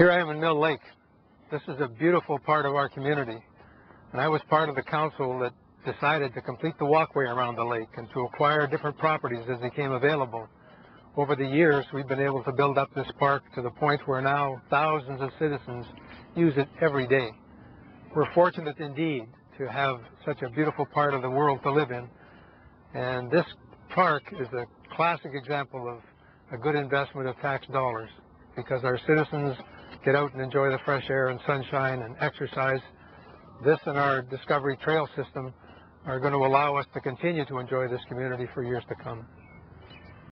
Here I am in Mill Lake. This is a beautiful part of our community. And I was part of the council that decided to complete the walkway around the lake and to acquire different properties as they came available. Over the years, we've been able to build up this park to the point where now thousands of citizens use it every day. We're fortunate indeed to have such a beautiful part of the world to live in. And this park is a classic example of a good investment of tax dollars because our citizens get out and enjoy the fresh air and sunshine and exercise. This and our Discovery Trail system are going to allow us to continue to enjoy this community for years to come.